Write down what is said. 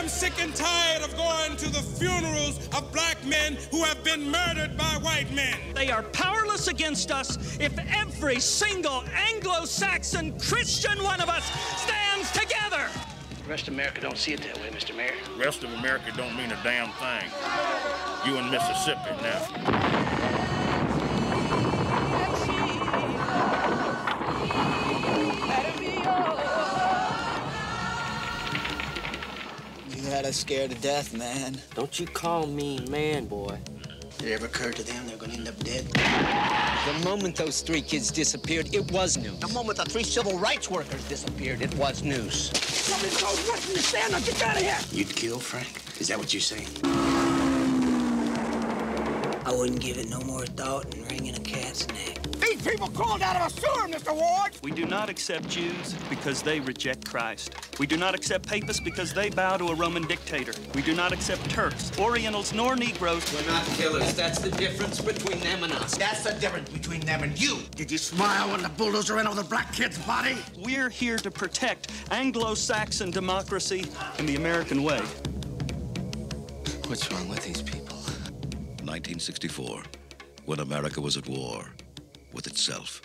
am sick and tired of going to the funerals of black men who have been murdered by white men. They are powerless against us if every single Anglo Saxon Christian one of us stands together. The rest of America don't see it that way, Mr. Mayor. The rest of America don't mean a damn thing. You in Mississippi now. You had us scared to death, man. Don't you call me man, boy. Did it ever occur to them they're going to end up dead? The moment those three kids disappeared, it was news. The moment the three civil rights workers disappeared, it was news. Somebody told Russian to stand up. Get out of here. You'd kill Frank? Is that what you're saying? I wouldn't give it no more thought than wringing a cat's neck. These people crawled out of a sewer, Mr. Ward. We do not accept Jews because they reject Christ. We do not accept papists because they bow to a Roman dictator. We do not accept Turks, Orientals, nor Negroes. We're not killers. That's the difference between them and us. That's the difference between them and you. Did you smile when the bulldozer ran over the black kid's body? We're here to protect Anglo-Saxon democracy and the American way. What's wrong with these people? 1964, when America was at war with itself.